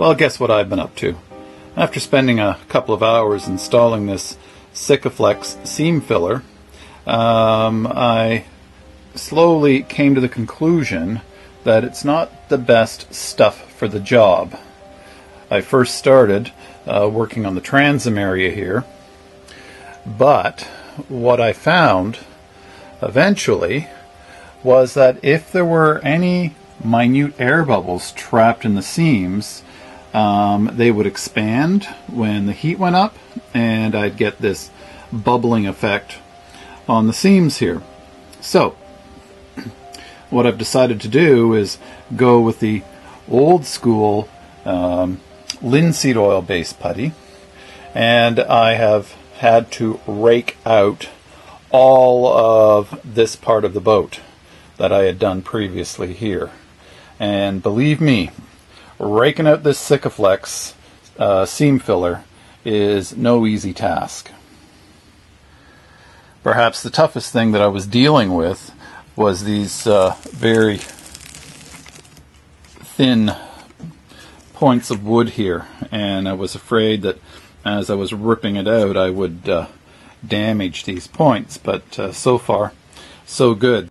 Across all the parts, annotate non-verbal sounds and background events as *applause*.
Well, guess what I've been up to? After spending a couple of hours installing this Sikaflex seam filler, um, I slowly came to the conclusion that it's not the best stuff for the job. I first started uh, working on the transom area here, but what I found eventually was that if there were any minute air bubbles trapped in the seams, um, they would expand when the heat went up, and I'd get this bubbling effect on the seams here. So, *clears throat* what I've decided to do is go with the old school um, linseed oil based putty, and I have had to rake out all of this part of the boat that I had done previously here. And believe me, raking out this Sikaflex uh, seam filler is no easy task. Perhaps the toughest thing that I was dealing with was these uh, very thin points of wood here, and I was afraid that as I was ripping it out, I would uh, damage these points. But uh, so far, so good.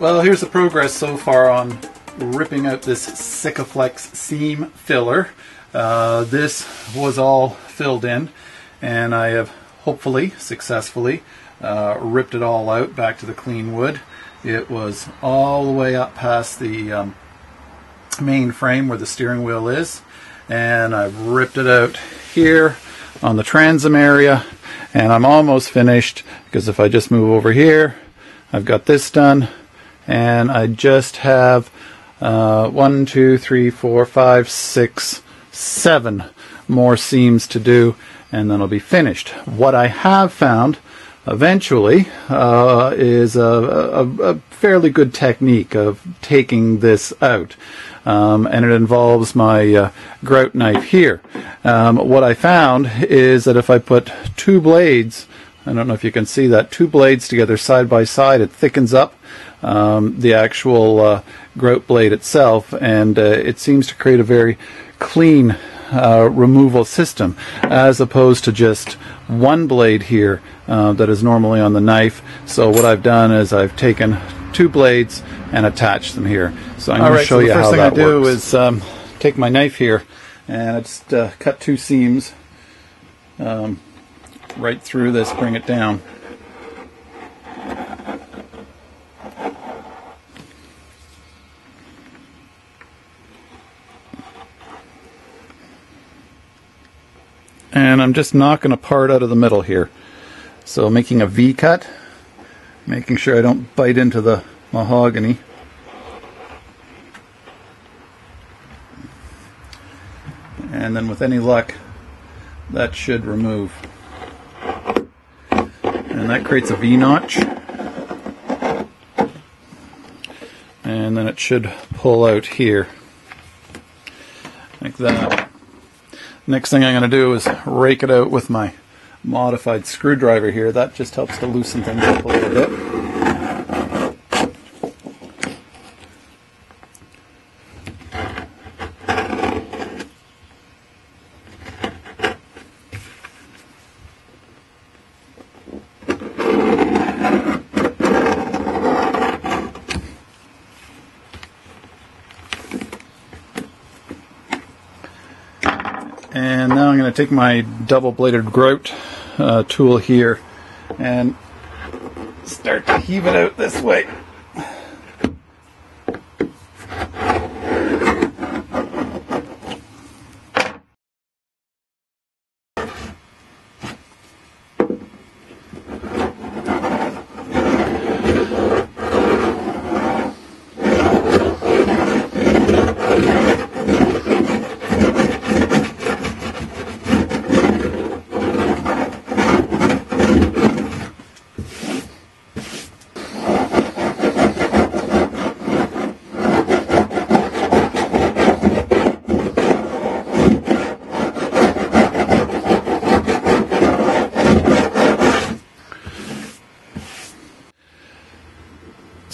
Well, here's the progress so far on ripping out this Sikaflex seam filler. Uh, this was all filled in, and I have hopefully successfully uh, ripped it all out back to the clean wood. It was all the way up past the um, main frame where the steering wheel is, and I've ripped it out here on the transom area, and I'm almost finished because if I just move over here, I've got this done and I just have uh, one, two, three, four, five, six, seven more seams to do, and then I'll be finished. What I have found eventually uh, is a, a, a, fairly good technique of taking this out. Um, and it involves my uh, grout knife here. Um, what I found is that if I put two blades, I don't know if you can see that, two blades together side by side, it thickens up um, the actual uh, grout blade itself, and uh, it seems to create a very clean uh, removal system as opposed to just one blade here uh, that is normally on the knife. So what I've done is I've taken two blades and attached them here. So I'm going to show so you how that works. The first thing I do is um, take my knife here and I just uh, cut two seams um, right through this, bring it down. And I'm just knocking a part out of the middle here. So making a V cut, making sure I don't bite into the mahogany. And then with any luck, that should remove. And that creates a V notch. And then it should pull out here, like that. Next thing I'm going to do is rake it out with my modified screwdriver here. That just helps to loosen things up a little bit. And now I'm going to take my double bladed grout uh, tool here and start to heave it out this way.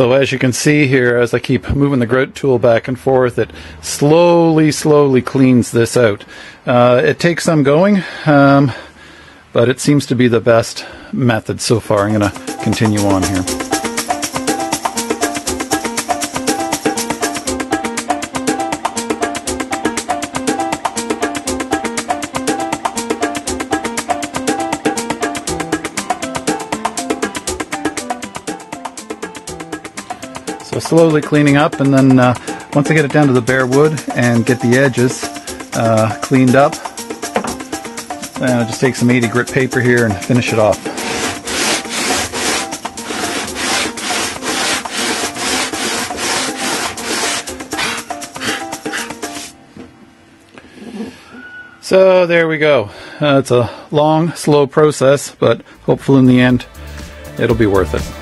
So as you can see here, as I keep moving the grout tool back and forth, it slowly, slowly cleans this out. Uh, it takes some going, um, but it seems to be the best method so far. I'm going to continue on here. Slowly cleaning up, and then uh, once I get it down to the bare wood and get the edges uh, cleaned up, then I'll just take some 80 grit paper here and finish it off. So there we go. Uh, it's a long, slow process, but hopefully in the end, it'll be worth it.